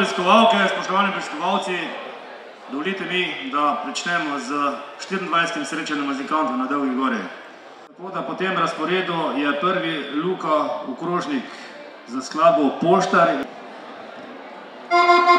Spoštovane obiskovalke, spoštovani obiskovalci, dovolite mi, da pričnemo z 24. srečanjem muzikantov na Dolgi gori. Tako da po tem razporedu je prvi Luka Okrožnik za skladbo Poštar. Anže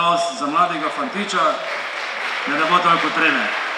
aplavz za mladega fantiča, da ne bo toliko treme.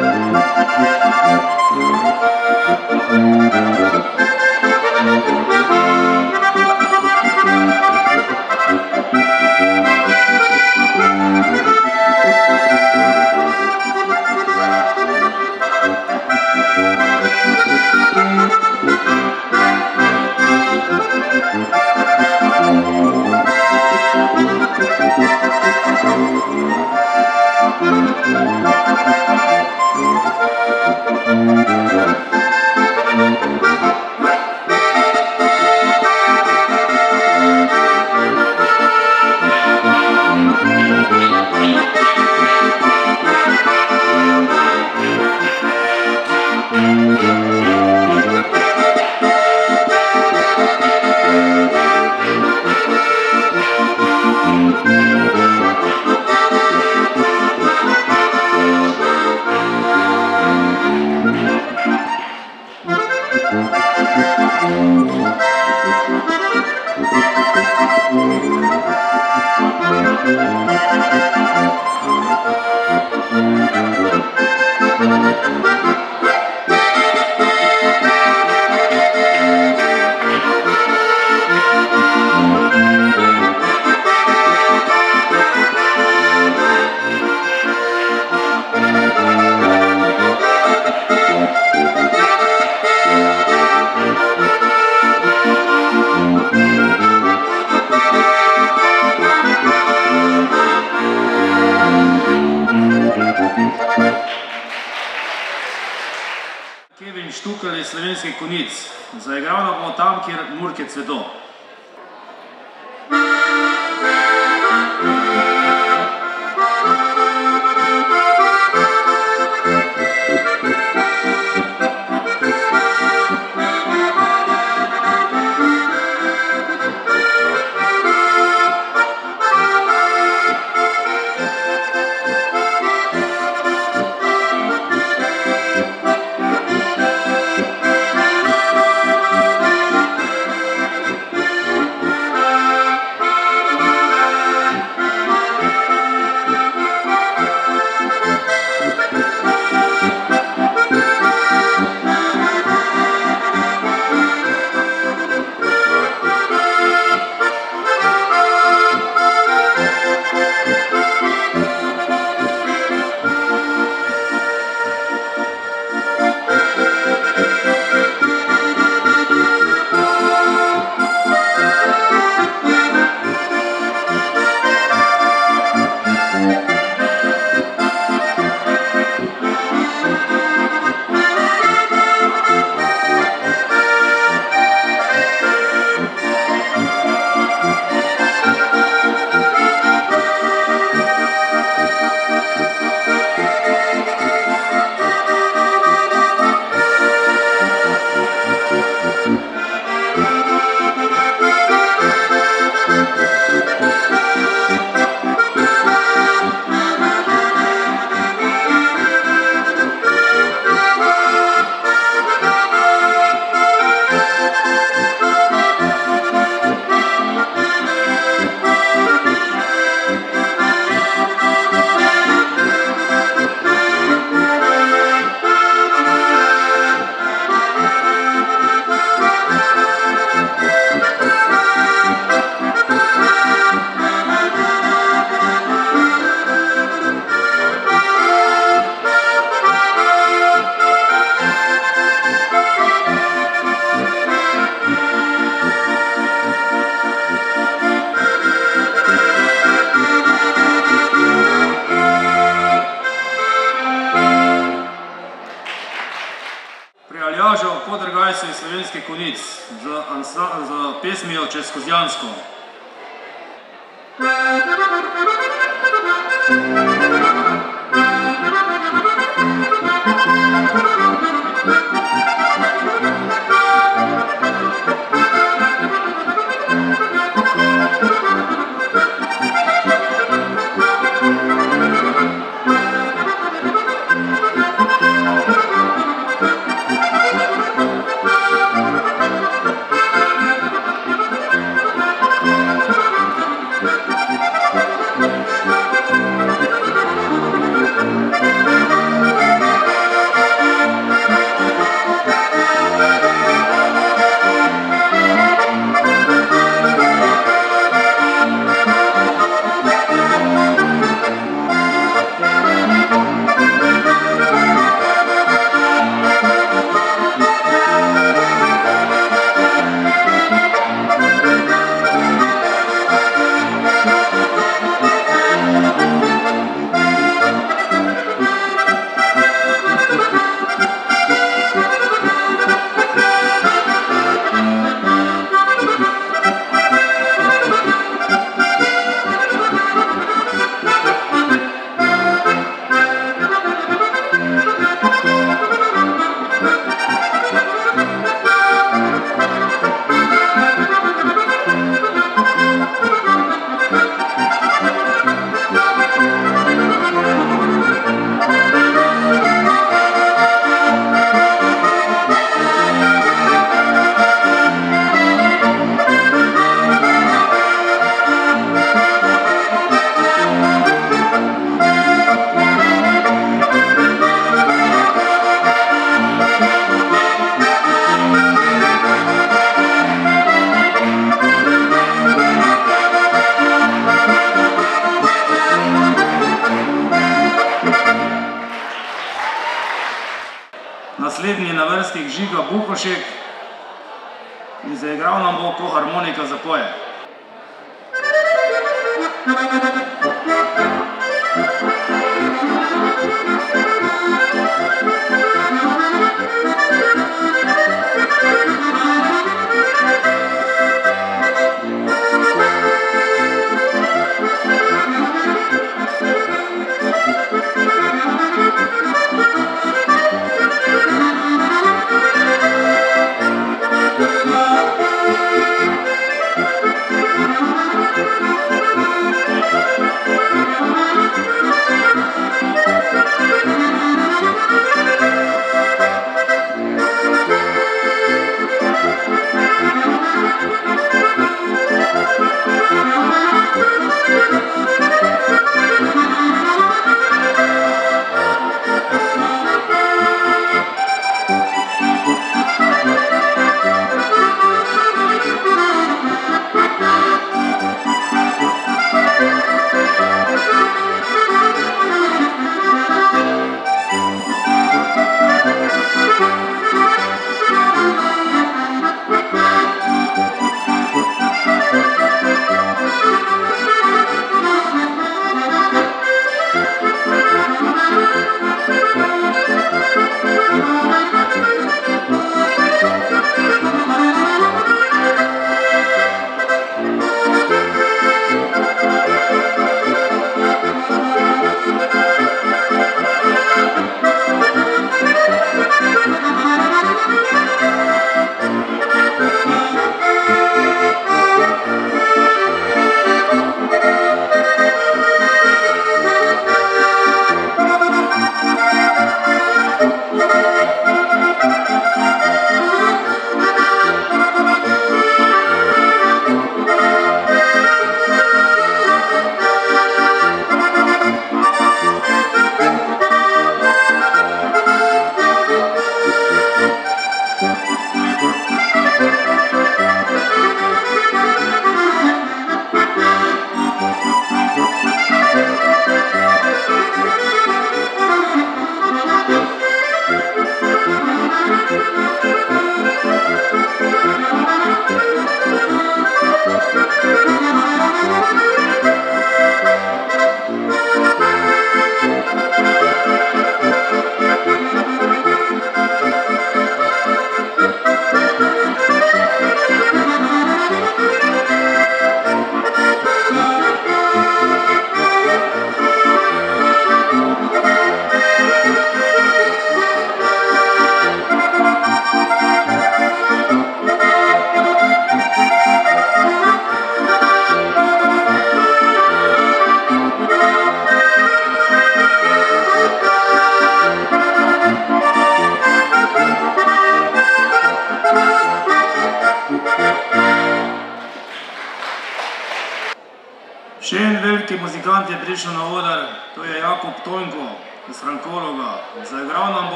Thank you.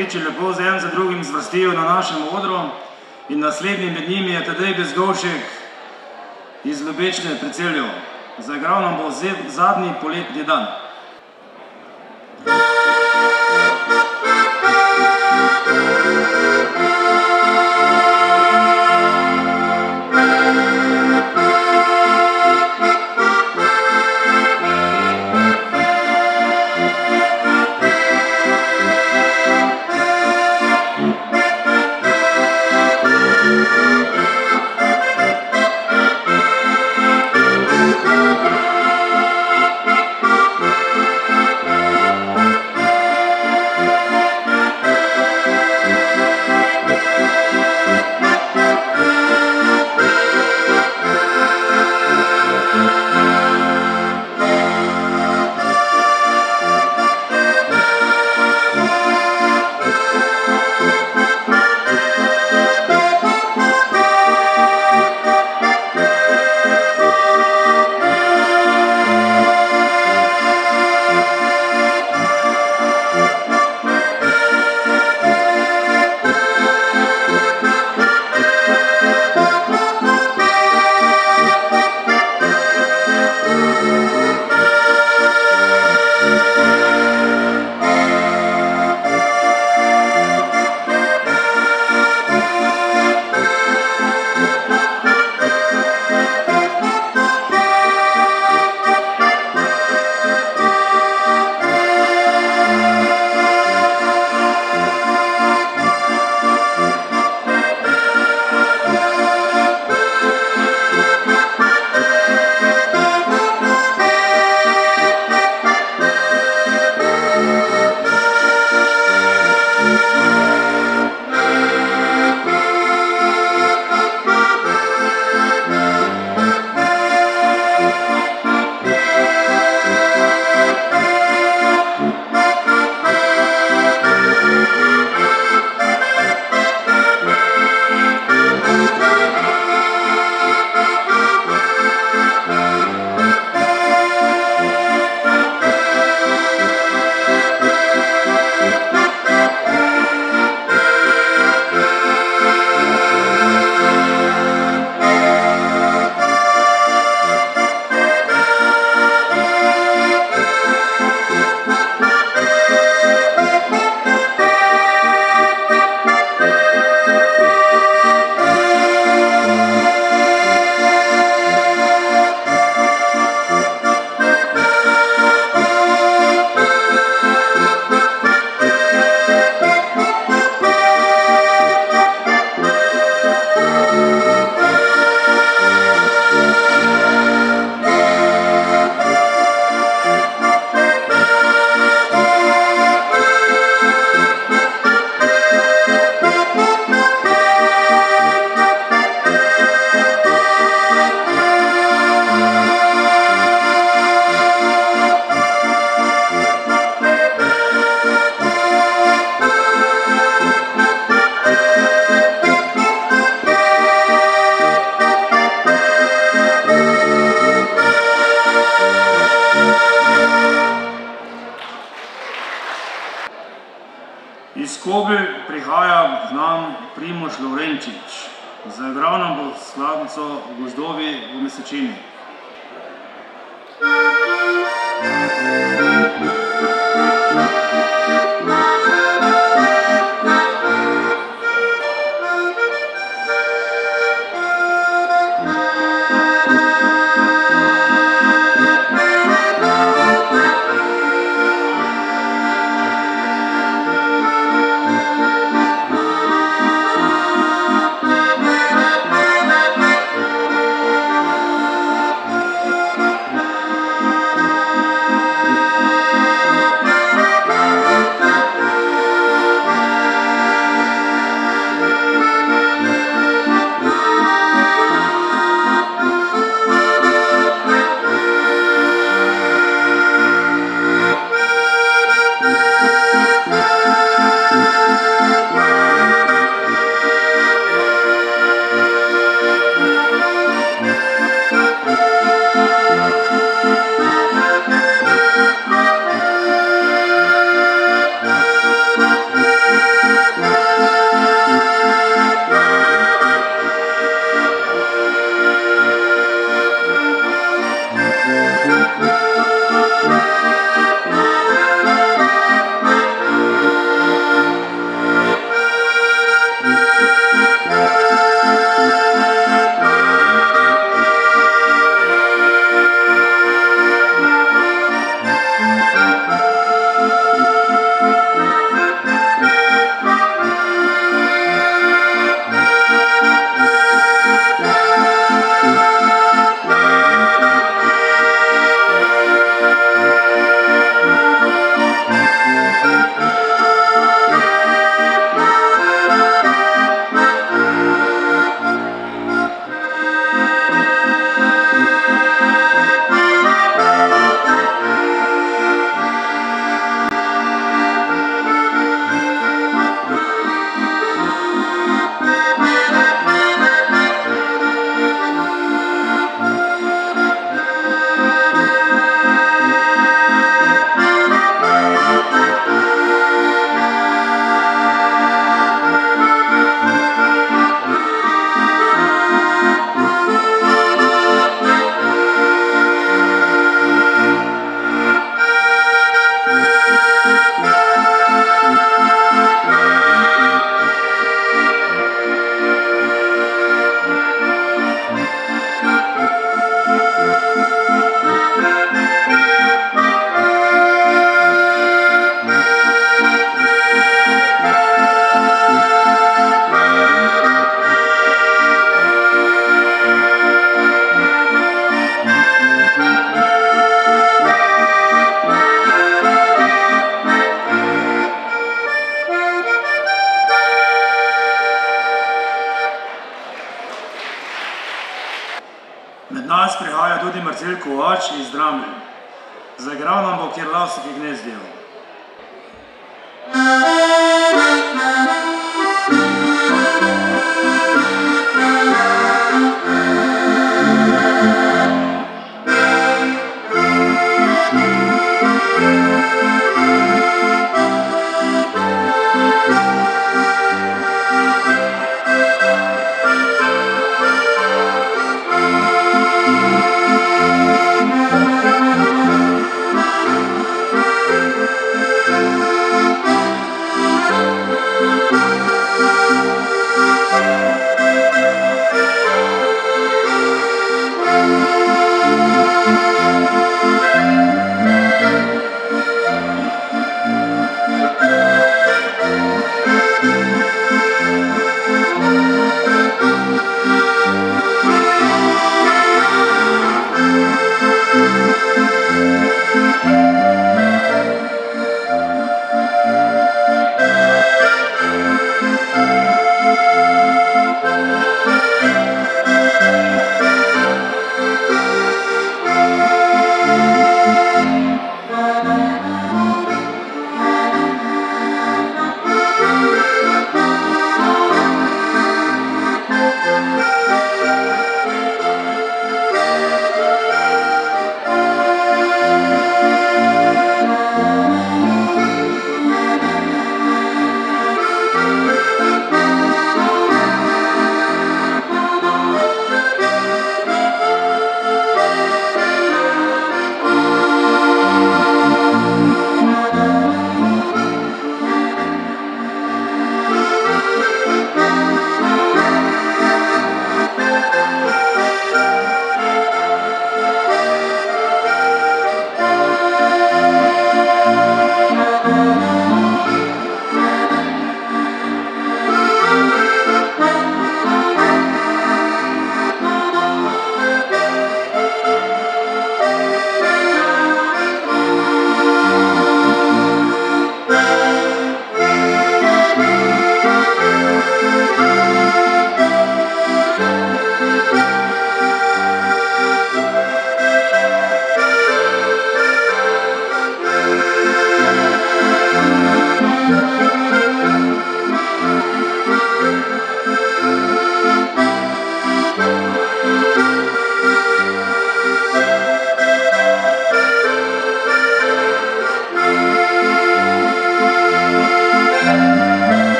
Mladi fantiči lepo z en za drugim zvrstijo na našem odru in naslednji med njimi je Tadej Bezgovšek iz Ljubečne pri Celju. Zaigral nam bo zadnji poletni dan.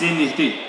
CNRT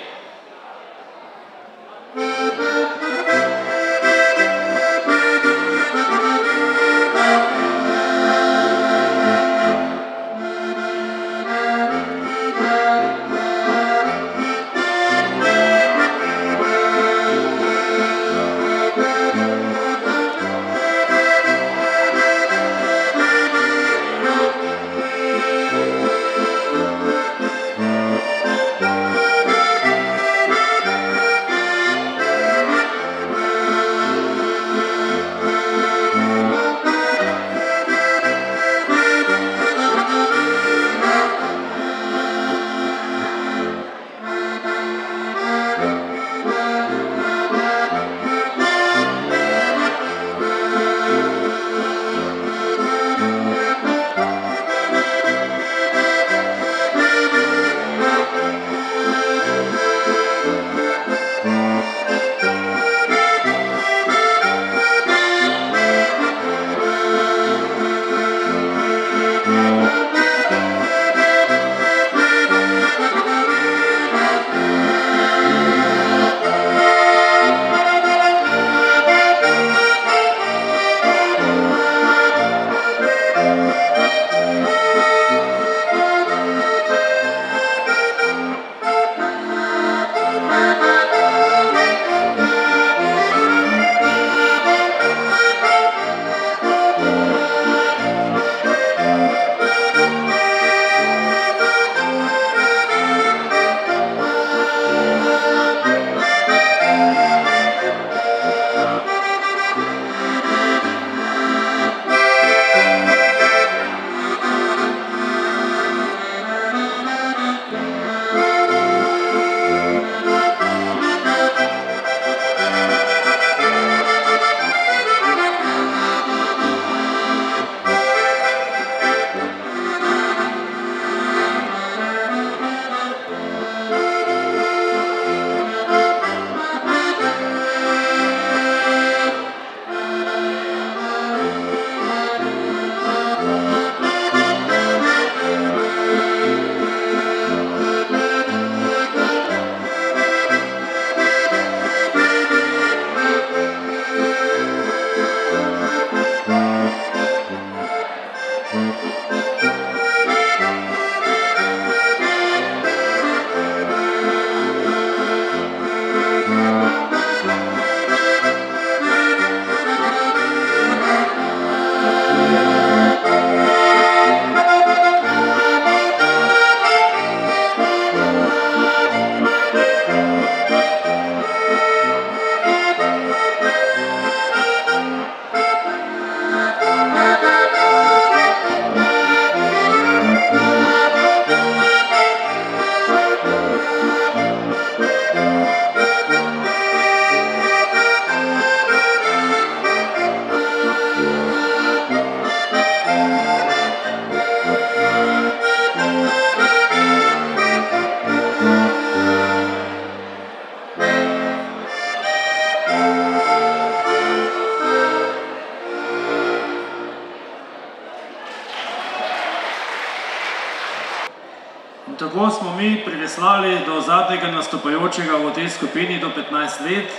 tako smo mi priveslali do zadnjega nastopajočega v tej skupini do 15 let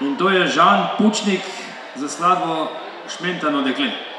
in to je Žan Pučnik za skladbo Šmentano dekle.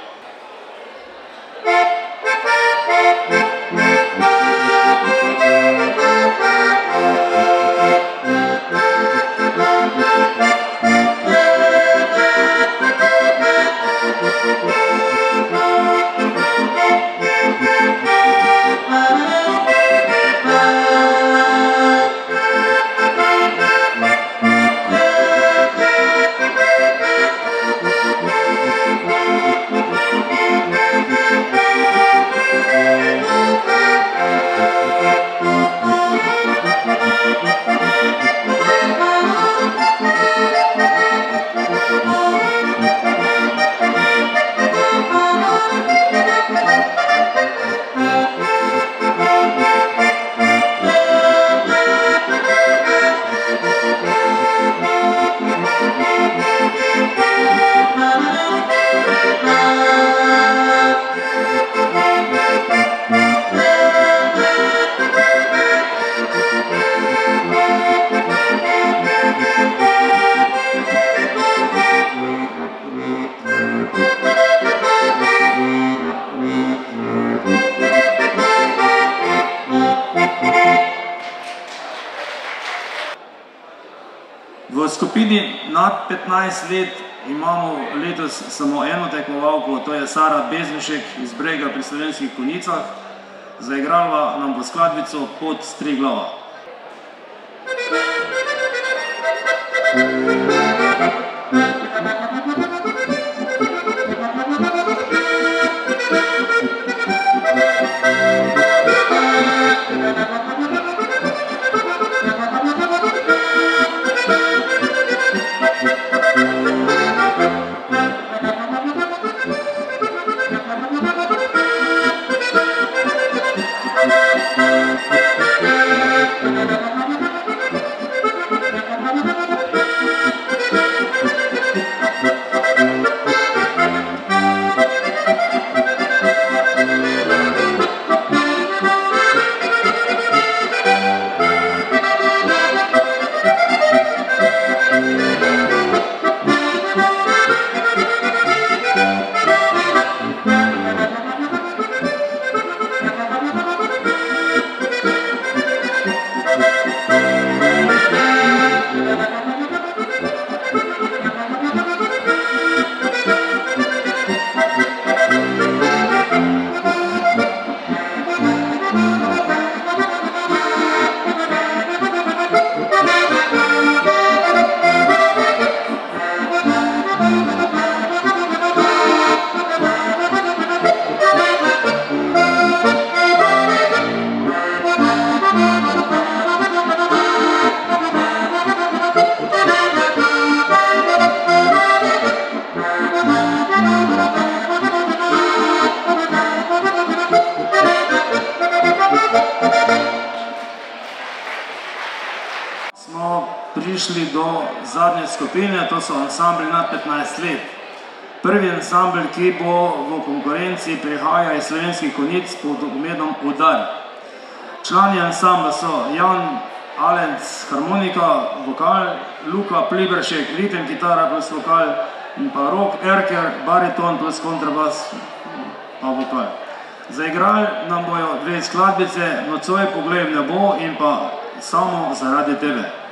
Let imamo letos samo eno tekmovalko, to je Sara Beznišek iz Brega pri Slovenskih konicah. Zaigrala nam bo skladbico Pod Striglava. Ansambli nad 15 let. Prvi ansambl, ki bo v konkurenci prihaja iz slovenskih konic pod imenom Udar. Člani ansambla so Jan Alenc, harmonika, vokal, Luka Pliberšek, ritem, kitara plus vokal in pa Rok Erker, bariton plus kontrabas pa vokal. Zaigrali nam bojo dve skladbice, Nocoj poglej v nebo in pa Samo zaradi tebe.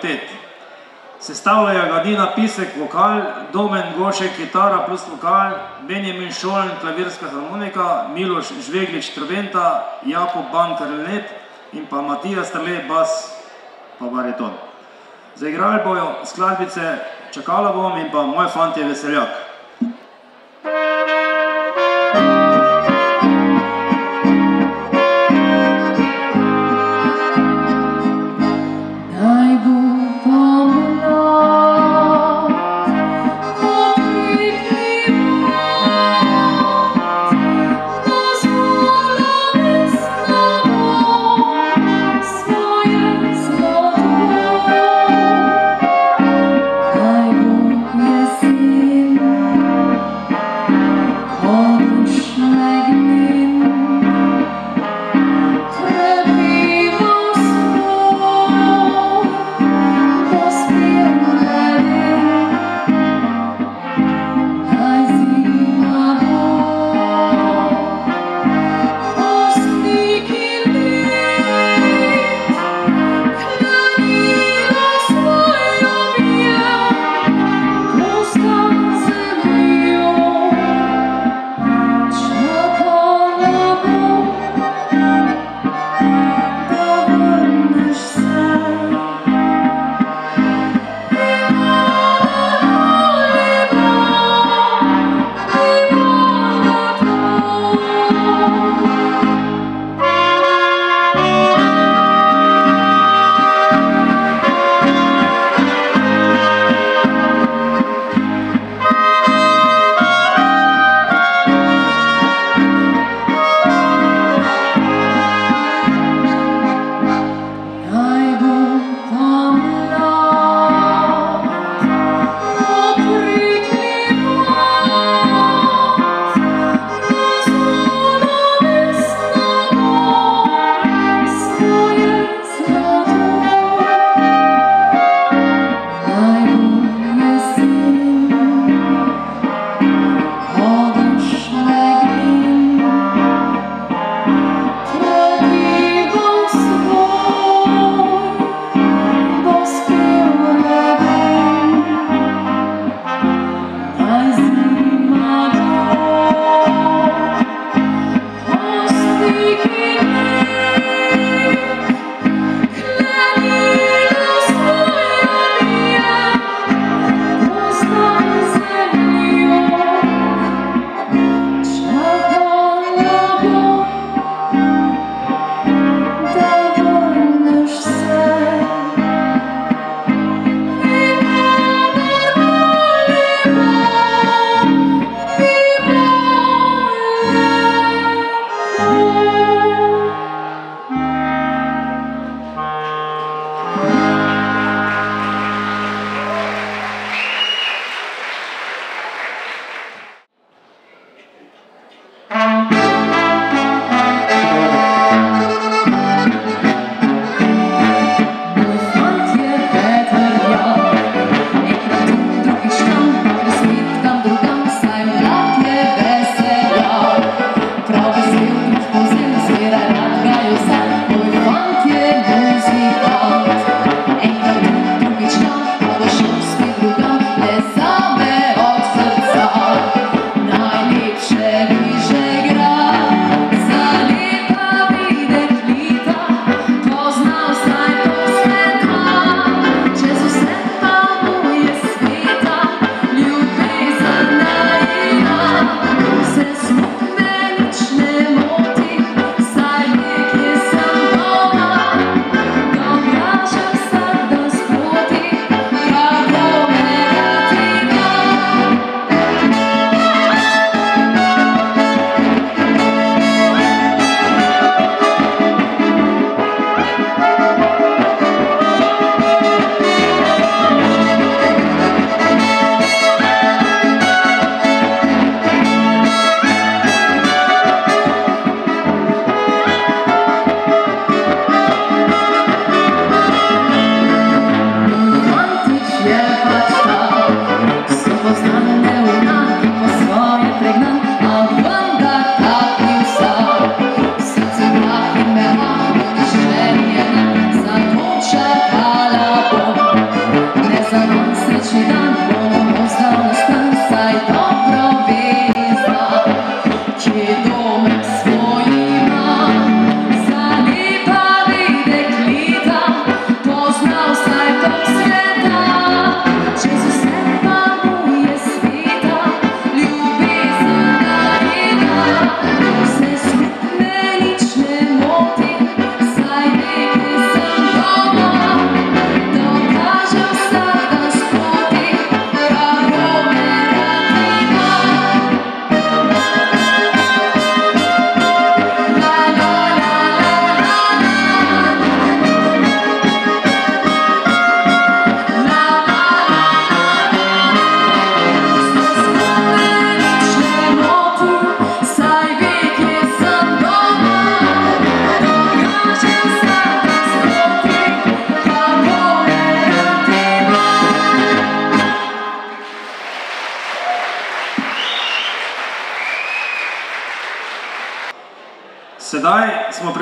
kvalitet. Sestavljajo ga Dina Pisek, vokal, Domen Gošek, kitara plus vokal, Benjamin Šolen, klavirska harmonika, Miloš Žveglič, trobenta, Jakob Bankar Lenet in pa Matija Strle, bas pa bariton. Zaigrali bojo skladbice Čakala bom in pa Moj fant je veseljak.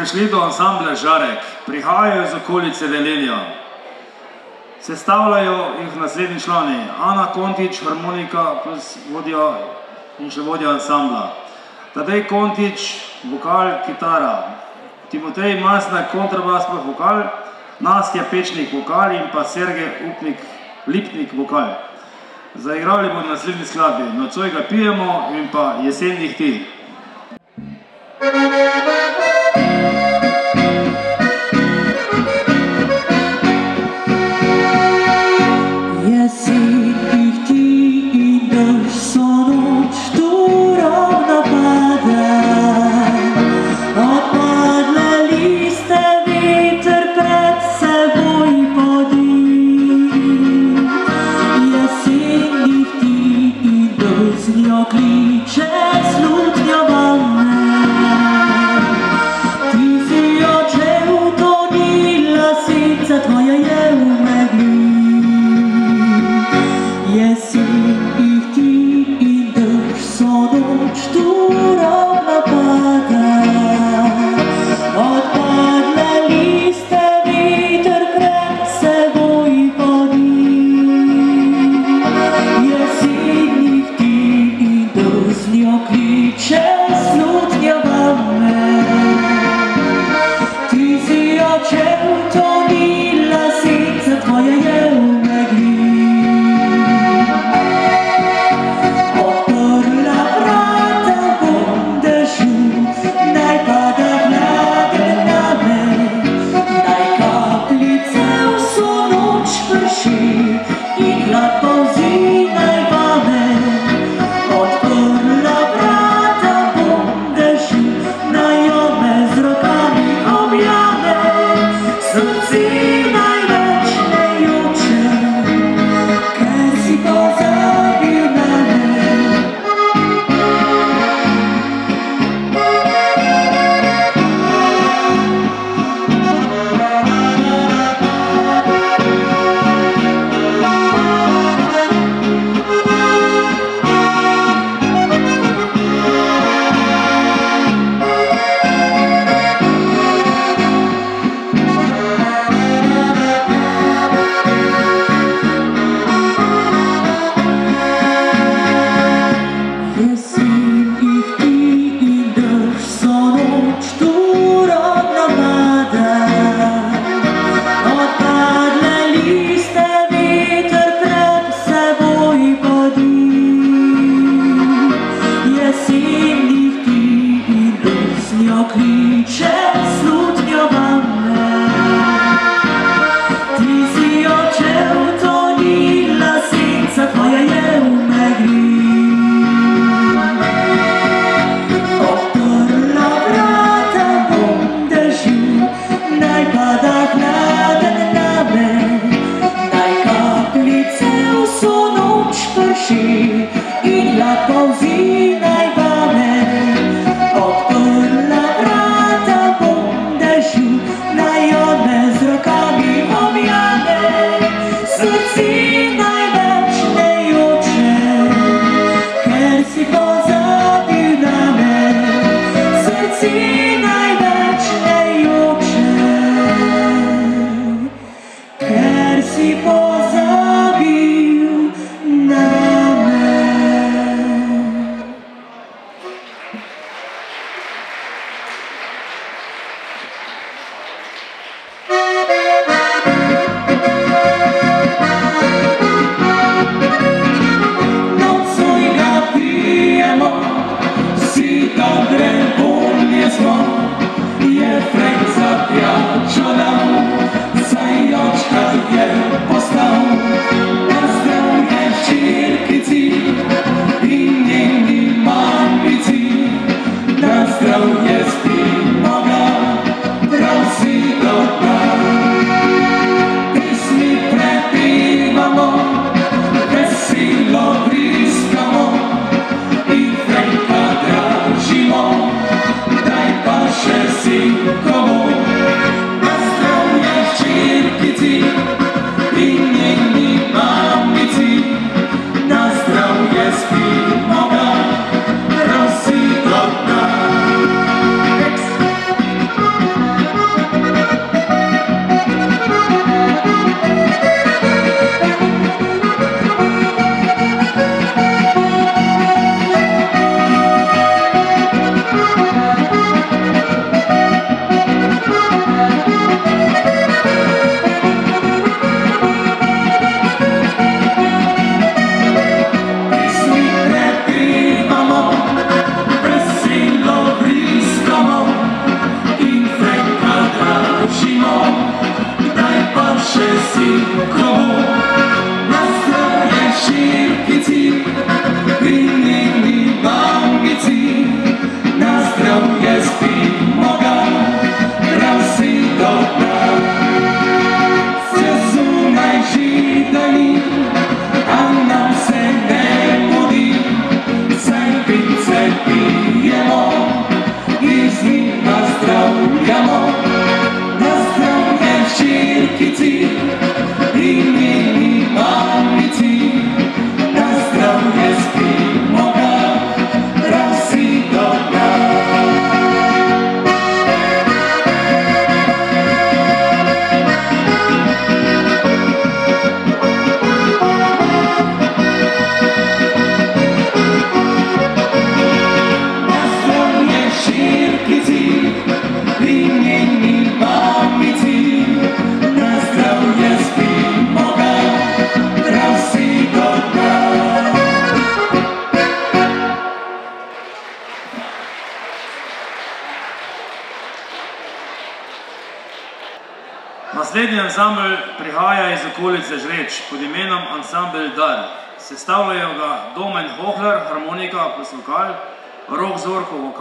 Prišli do ansambla Žarek, prihajajo iz okolice Velenja. Sestavljajo jih naslednji člani, Ana Kontič, harmonika plus vodja in še vodja ansambla. Tadej Kontič, vokal, kitara. Timotej Masna, kontrabas plus vokal, Nastja Pečnik, vokal in pa Sergej Upnik, Lipnik, vokal. Zaigrali bodo naslednji skladbi, Nocoj ga pijemo in pa Jesenjih ti. Jesenjih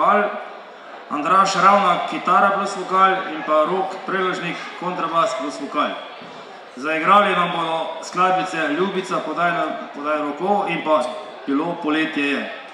vokal, Andraš Ravna kitara plus vokal in pa Rok Preložnik kontrabas plus vokal. Zaigrali nam bodo skladbice Ljubica, podaj, podaj roko in pa Bilo poletje je.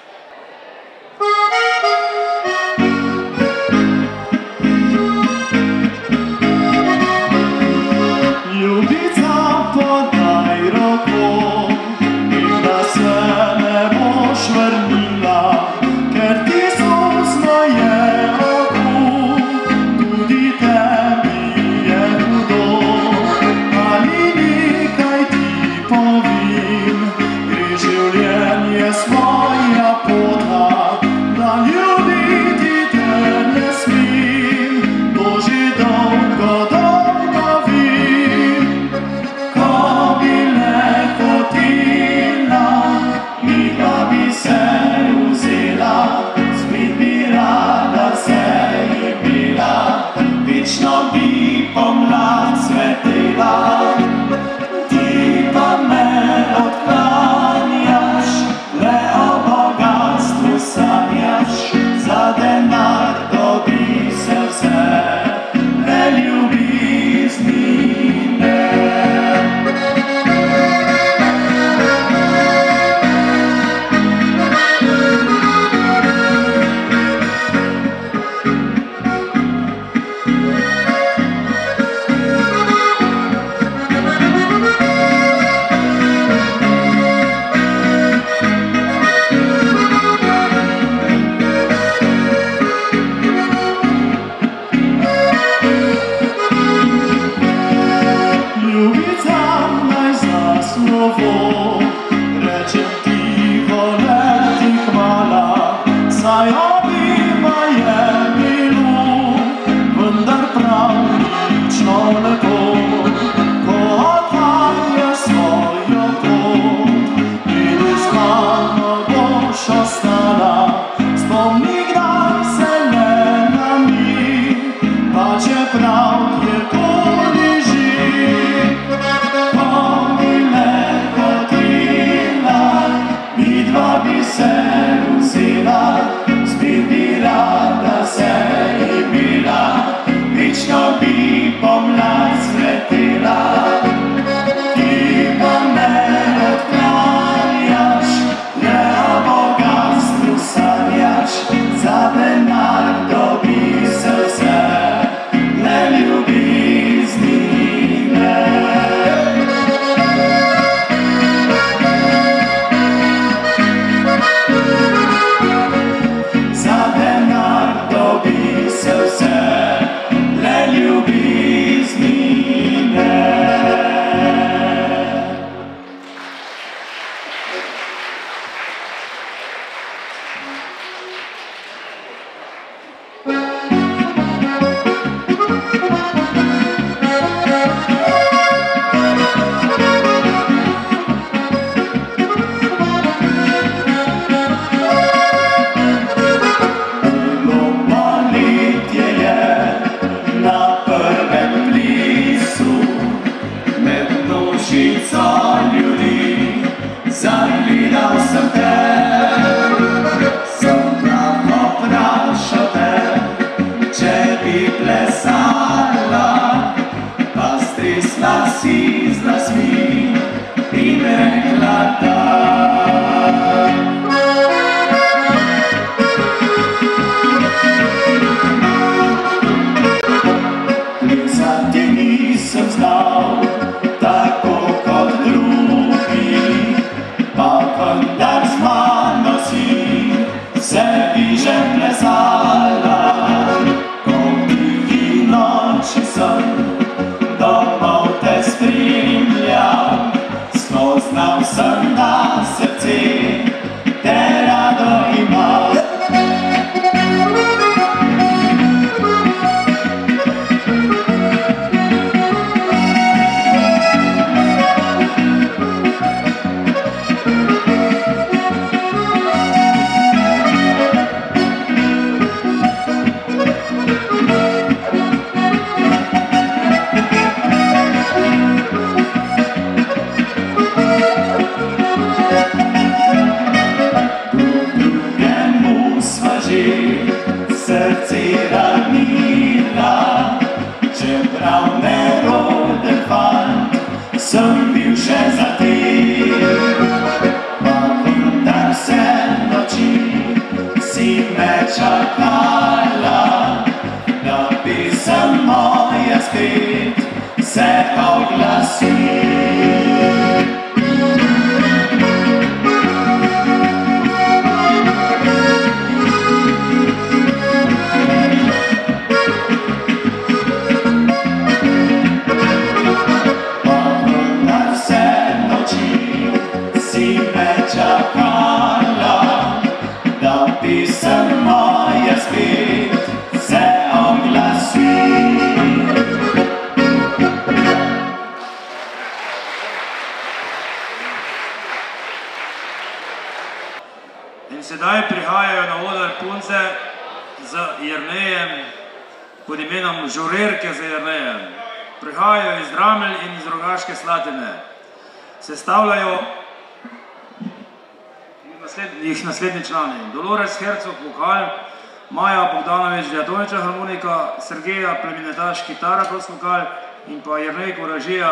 Smokal in pa Jernej Koražija,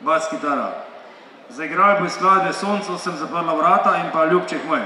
bas kitara. Zaigrali bo skladbe Soncu, sem zaprla vrata in pa Ljubček moj.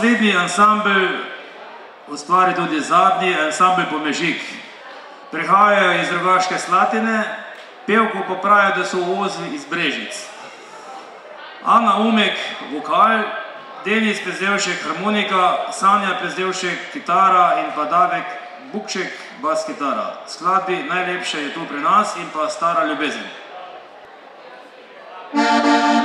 Naslednji ansambl ustvari tudi zadnji ansambl Pomežik. Prihajajo iz Rogaške Slatine, pevko pa pravijo, da so uvozi iz Brežic. Ana Umek, vokal, Denis Prezevšek, harmonika, Sanja Prezevšek, kitara in pa Davek Bukšek, bas kitara. Skladbi najlepše je tu pri nas in pa Stara ljubezen. Najlepše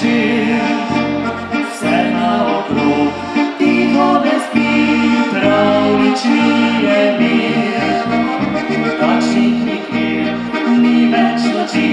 zvečer. Vse naokrog tiho ne spi, pravlični je mir. Takšnih nikjer ni več noči,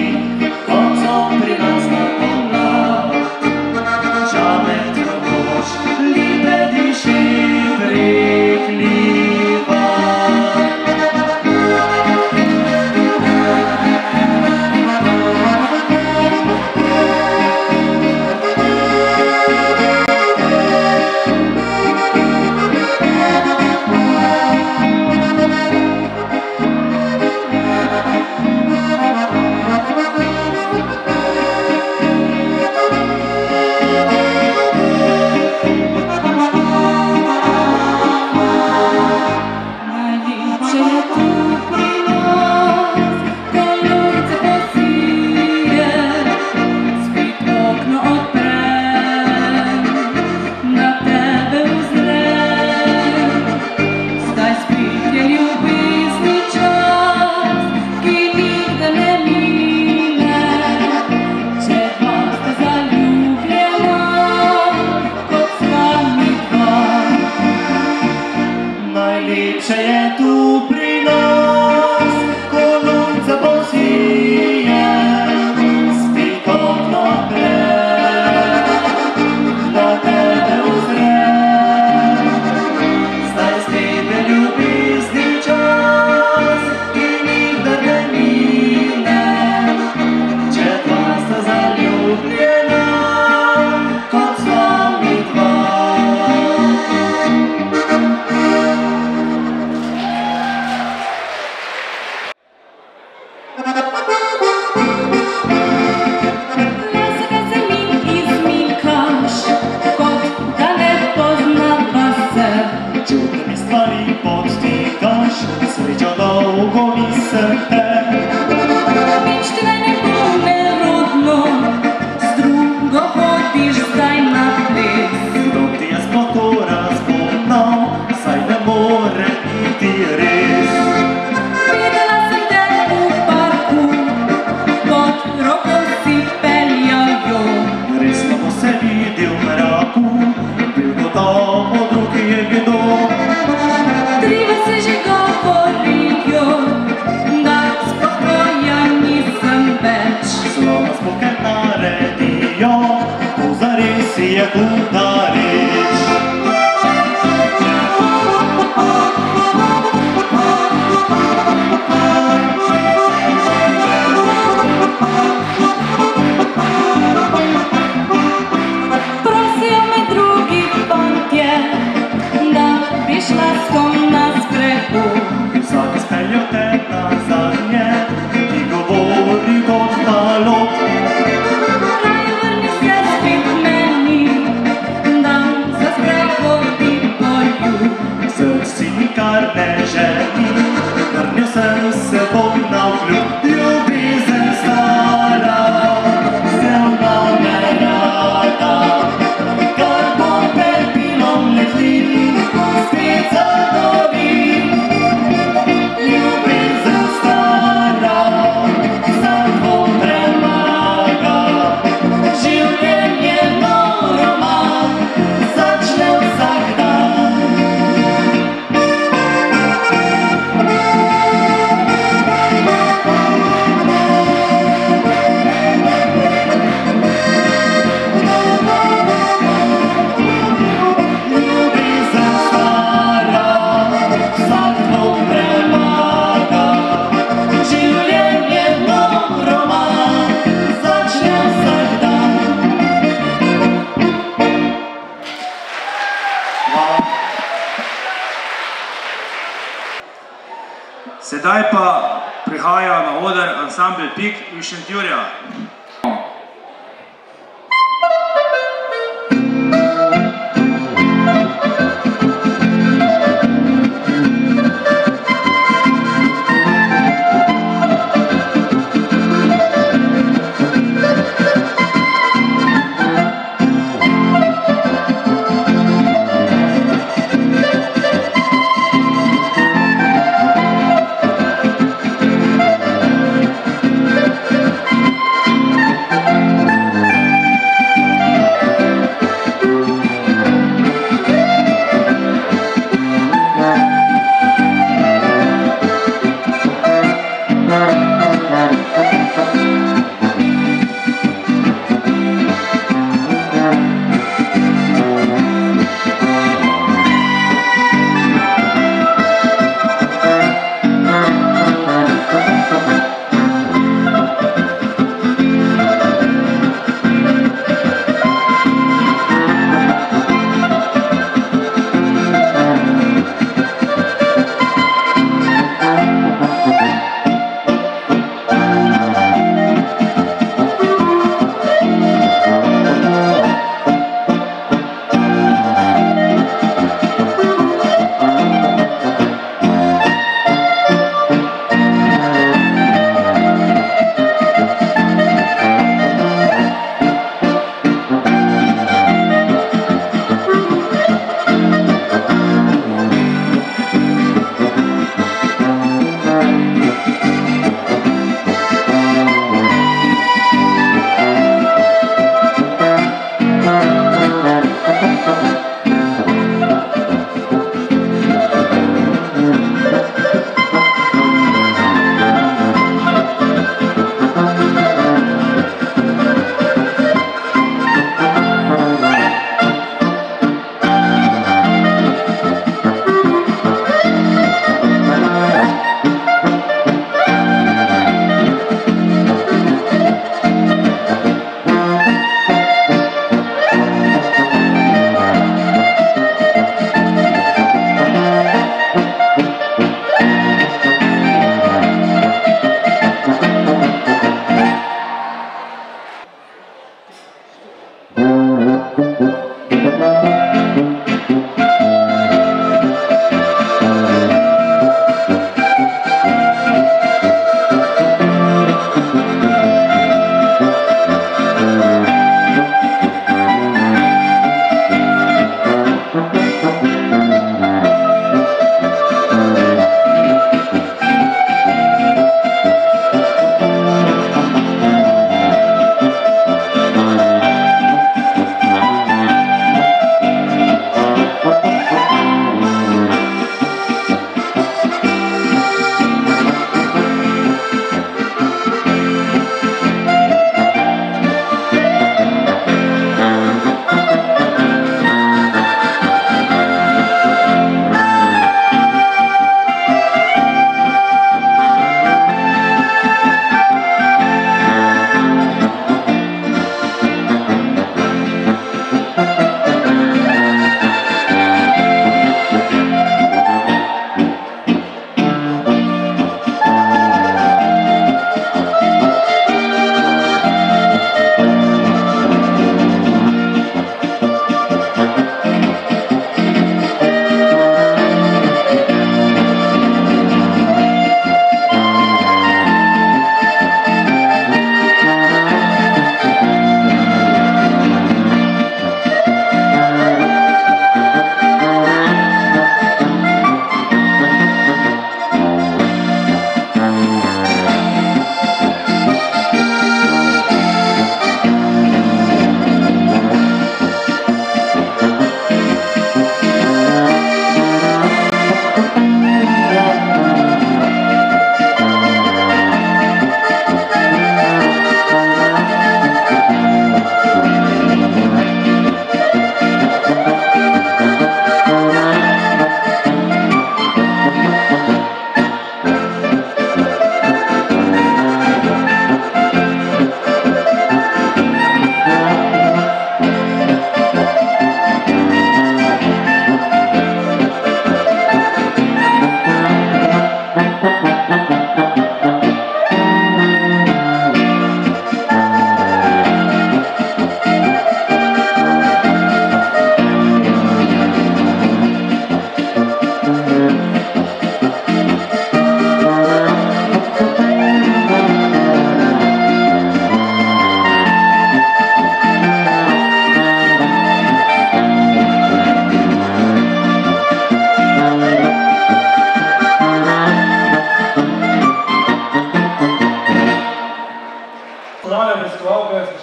ansambl Pik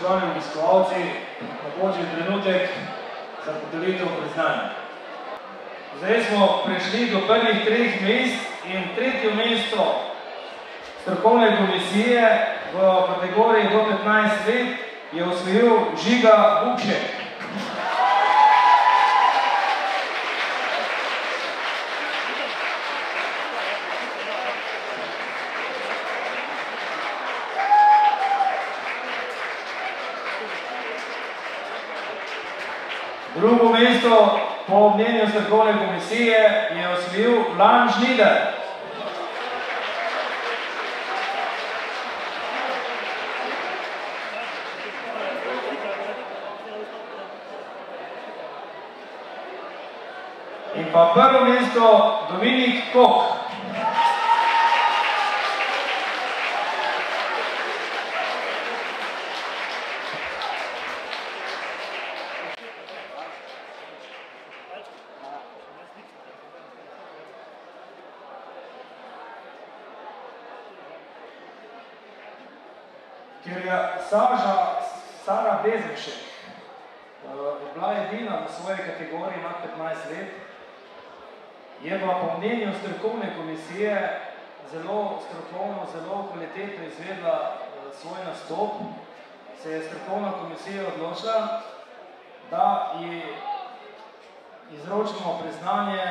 spoštovani obiskovalci, napočil trenutek za podelitev priznanja. Zdaj smo prišli do prvih treh mest in tretje mesto strokovne komisije v kategoriji do 15 let je osvojil Žiga Vukšek. Drugo mesto po mnenju strokovne komisije je osvojil Lan Žnider. In pa prvo mesto Dominik Kok. Sara Bezekšek, je bila edina v svoji kategoriji nad 15 let, je pa po mnenju strokovne komisije zelo strokovno, zelo kvalitetno izvedla eh, svoj nastop, se je strokovna komisija odločila, da ji izročimo priznanje,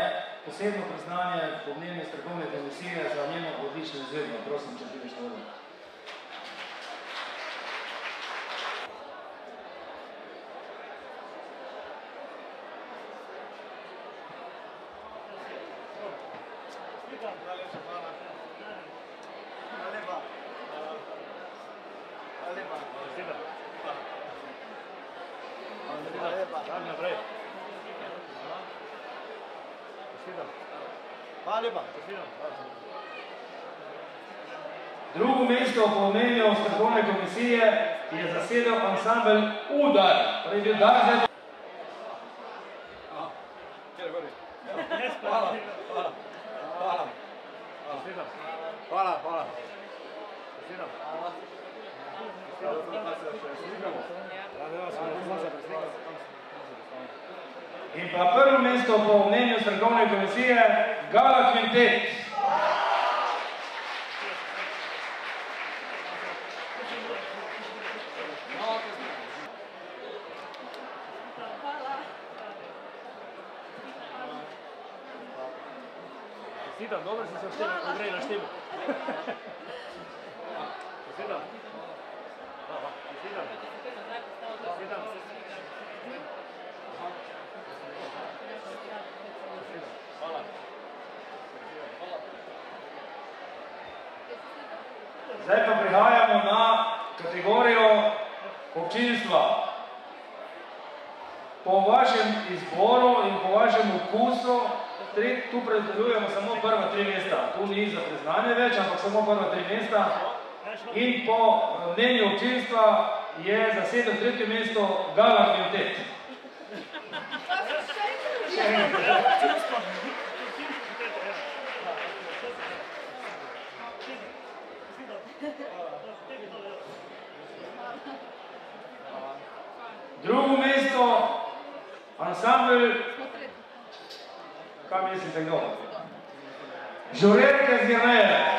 posebno priznanje po mnenju strokovne komisije za njeno odlično izvedbo. Prosim, če prideš na vrlo. Drugo mesto po mnenju strokovne komisije je zasedel ansambel Udar. Torej bil dar zdaj Hvala, hvala. In pa prvo mesto po mnenju strokovne komisije Gala Quintet. Sitam, dobro si se vse Andrej naštel. Sitam. Sitam. Sitam. Hvala. Zdaj pa prihajamo na kategorijo občinstva. Po vašem izboru in po vašem okusu tri, tu predelujemo samo prva tri mesta. Tu ni za priznanje več, ampak samo prva tri mesta. In po eh, mnenju občinstva je zasedel tretje mesto Gala Quintet. Drugo Ką mes įsigalvojame? Žiūrėkite gerai.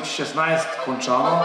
1916 kończono.